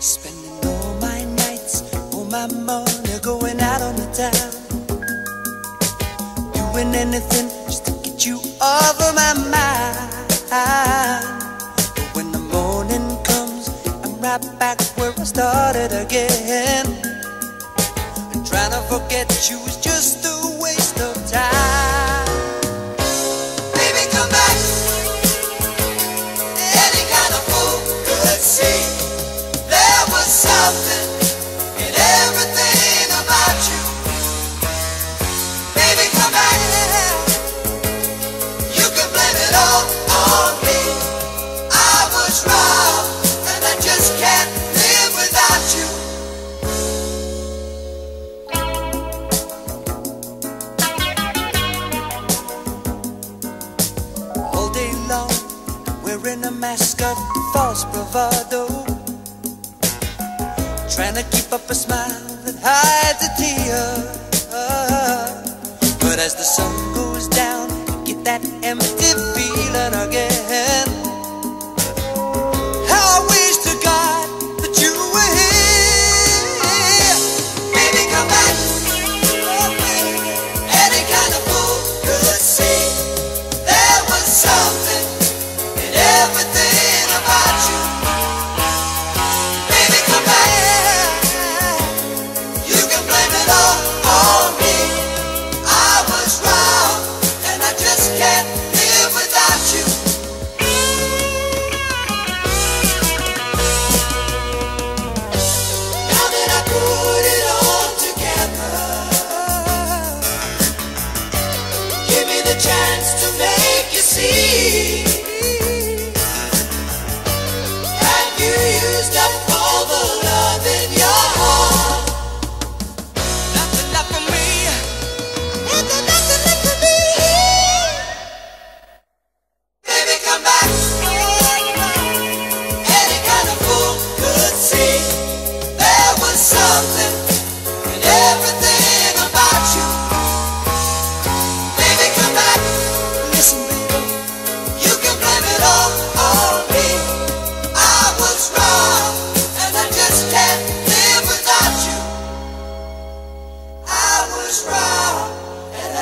Spending all my nights, all my money going out on the town. Doing anything just to get you off of my mind. But when the morning comes, I'm right back where I started again. And trying to forget you is just a waste of time. Of false bravado. Trying to keep up a smile that hides a tear. But as the sun goes down, you get that empty feeling again. Chance to make you see.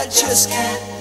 I just can't.